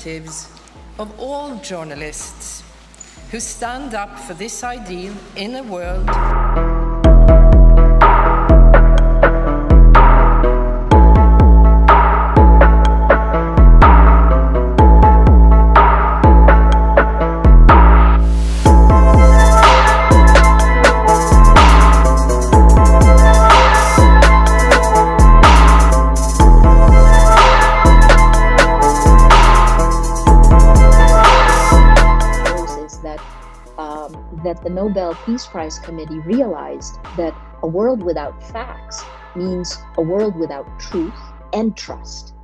Representatives of all journalists who stand up for this ideal in a world. Um, that the Nobel Peace Prize Committee realized that a world without facts means a world without truth and trust.